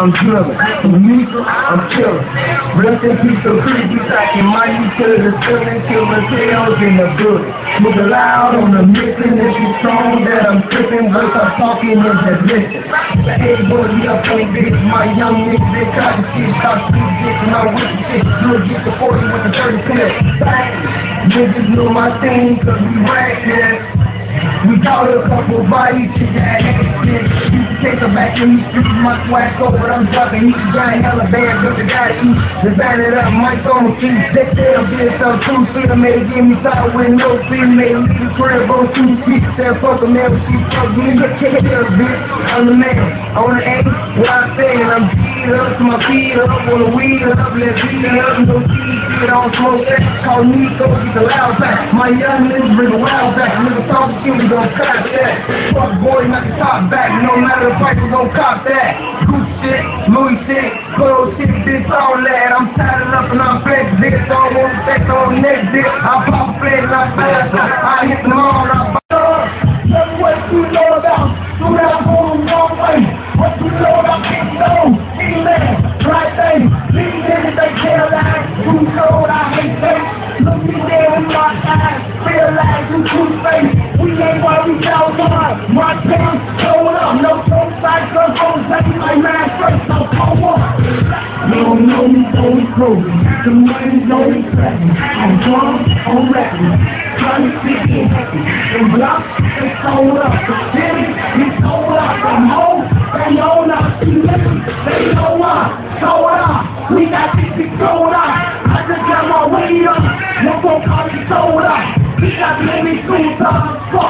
I'm. Some music, I'm chilling. Rest in peace, so pretty stacking my utility, killing, the children, killing tails in the building. Moving loud on the mission, if you strong that I'm tripping, voice I'm talking is the listen. Hey boy, we up on bitch, my young niggas, they try to see stop speed dick, and I'm with the shit. You'll get the 40 with the 30 clip. Niggas know my thing, cause we rack, yeah. We got a couple bodies to that shit. You can take her back the streets, my swag but I'm dropping each giant hella band, but the guy eat. Band it up, mic on feet. They say I'm being so true, see them made give me side with no female. Leave the crib on two feet. Said fuck man, but she fuck me. Her, bitch. I'm the man. On the aim, what I'm saying, I'm G'd up to my feet up on the weed up, let's beat up, no see it on smoke that. Call Nico, get the loud back. My young niggas bring the wild back. Nigga talk shit, we gon' cop that. Fuck boy, knock the top back. No matter the price, we gon' cop that. Good shit, Louis shit, gold shit, bitch, all that. I'm tired up and I'm flex, bitch. Don't My pants showing up. No side, cause I'm taking my man first. So come on. You don't know me, don't be cool. The money don't expect me. I'm drunk, I'm rapping. Trying to here happy. And blocks, they sold up. The city, we sold up. Them hoes, they own us. See they know us. Sold up. We got this big sold up. I just got my weed up. No phone call sold up. We got many school times. Fuck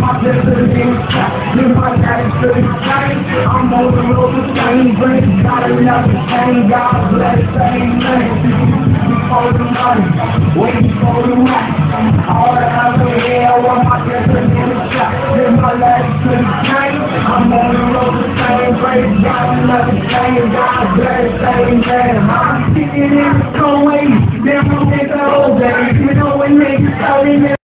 my is. Give my to the. I'm on the road to break. Got enough to change. God bless, same name. For the money, waiting for the rap. All that other hell, what my business is. Give my to the. I'm on the road to same. Got enough to change. God bless, same name. I'm sticking in the way. Never make a whole. You know when niggas starting